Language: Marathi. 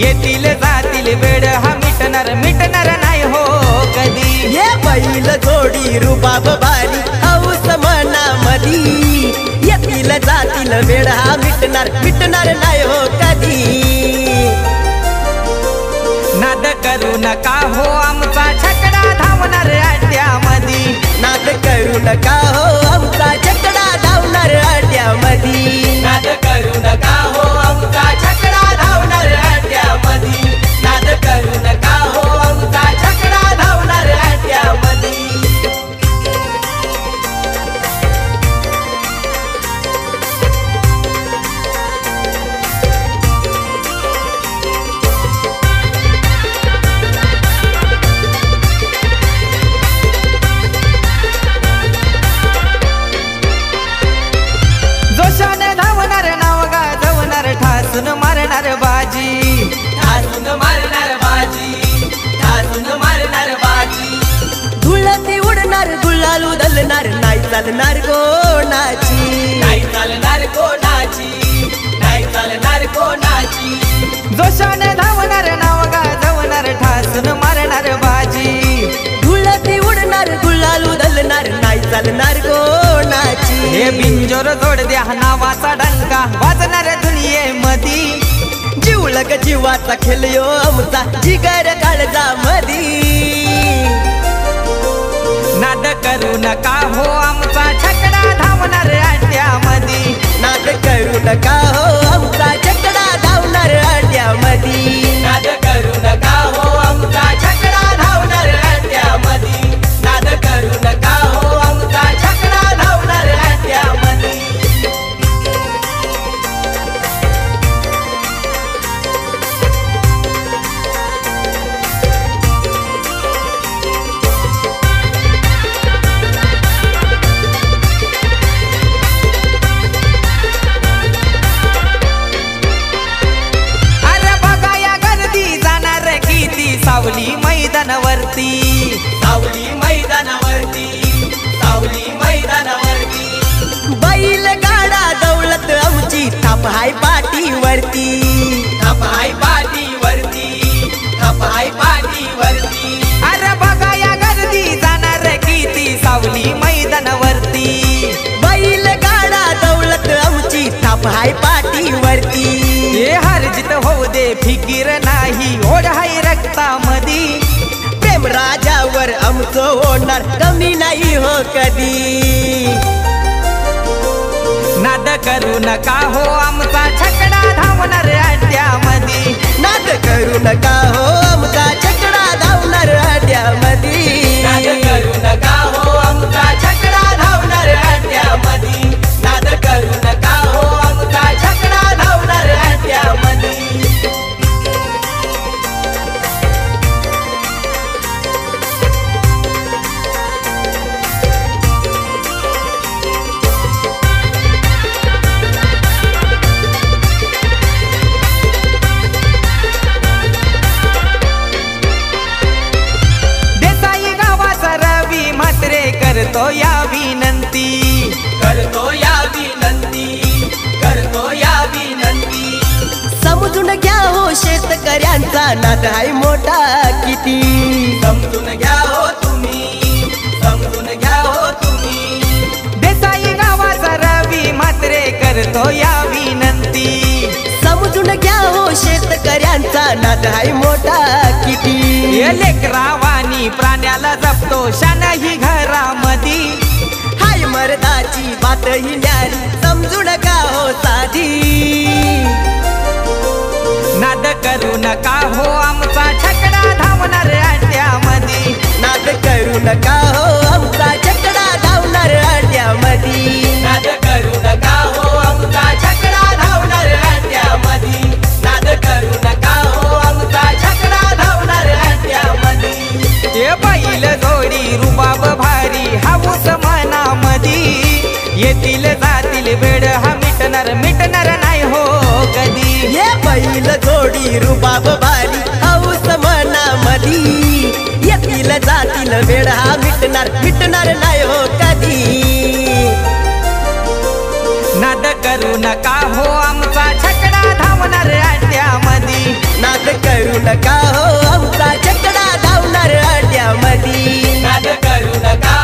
येतील जातील वेळ हा मिटणार मिटणार नाही हो कधी. ये बैल जोडी रुबाब बारी हौस मनामधी. येतील जातील वेळ हा मिटणार मिटणार नाही हो कधी. नाद करू नका हो आमचा छकडा धावणार अड्ड्यामधी नाद करू नका हो आमचा चकडा चालणार कोणाची नाही चालणार कोणाची नाही चालणार कोणाची जोशाने धावणार नाव गाजवणार ठासून मारणार बाजी. धुळती उडणार गुलालू दलणार नाही चालणार कोणाची हे बिंजोर जोड द्या नावाचा डंका. वाजणार दुनियेमधी. जीवलग जीवाचा खेळयो आमचा. जिगर करू नका थाप हाय पाठीवरती हे हरजित होऊ दे फिकीर नाही ओढ हाय रक्तामधी। प्रेम राजावर आमचं होणार कमी नाही हो कधी। नाद करू नका हो आमचा छकडा धावणार अड्ड्यामधी नाद करू नका हो करतो या विनंती. करतो या विनंती करतो या विनंती. समजून घ्या हो शेतकऱ्यांचा नाद हाय मोठा किती. समजून घ्या हो तुम्ही समजून घ्या हो तुम्ही. देसाई गावाचा रवी म्हात्रे करतो या विनंती. समजून घ्या हो शेतकऱ्यांचा नाद हाय मोठा किती. लेकरावानी प्राण्याला जपतो शान ही बात ही न्यारी समजू नका हो साधी? नाद करू नका हो आमचा छकडा धावणार अड्ड्यामधी नाद करू नका हो होती रुबाब बारी औस मना मधी येतील जातील वेळ मिटणार मिटणार नाही हो कधी. नाद करू नका हो आमचा छकडा धावणार आट्यामधी नाद करू नका हो आमचा छकडा धावणार आट्यामधी नाद करू नका